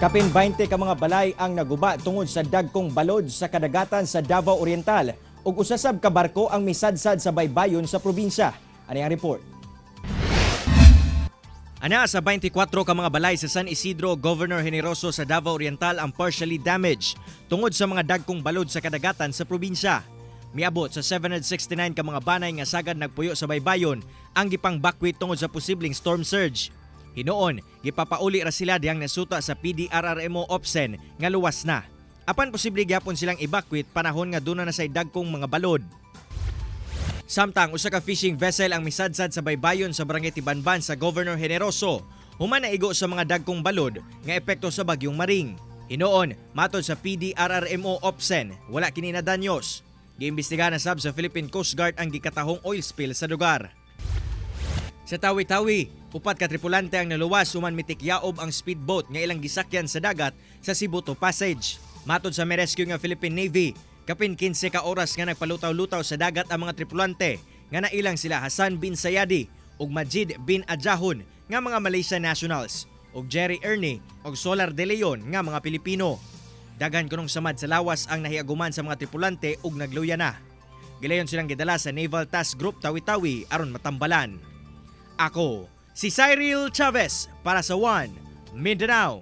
Kapin 20 ka mga balay ang naguba tungod sa dagkong balod sa kadagatan sa Davao Oriental ug usasab ka barko ang misadsad sa baybayon sa probinsya. Ani ang report? Ana sa 24 ka mga balay sa San Isidro, Governor Generoso sa Davao Oriental ang partially damaged tungod sa mga dagkong balod sa kadagatan sa probinsya. Miabot sa 769 ka mga banay nga sagad nagpuyo sa baybayon ang gipang bakwit tungod sa posibleng storm surge. Hinoon, gipapauli ra sila diyang nasuta sa PDRRMO Opsen nga luwas na. Apan posible gyapon silang evacuate panahon nga duna na say dagkong mga balod. Samtang usa ka fishing vessel ang misadsad sa baybayon sa Barangay Tibanban sa Governor Generoso. Human naigo sa mga dagkong balod nga epekto sa bagyong Maring. Hinoon, matod sa PDRRMO Opsen, wala kini na danyos. Giimbestiga na sab sa Philippine Coast Guard ang gikatahong oil spill sa lugar. Sa Tawi-Tawi, upat ka tripulante ang naluwas human mitikyaob ang speedboat nga ilang gisakyan sa dagat sa Sibuto Passage. Matod sa Merescue nga Philippine Navy, kapin 15 ka oras nga nagpalutaw-lutaw sa dagat ang mga tripulante nga nailang sila Hassan bin Sayadi ug Majid bin Adjahon nga mga Malaysian nationals ug Jerry Ernie ug Solar De Leon nga mga Pilipino. Daghan kunong samad sa lawas ang nahiaguman sa mga tripulante ug nagluya na. Gilayon silang gidala sa Naval Task Group Tawi-Tawi aron matambalan. Ako, si Cyril Chavez para sa One Mindanao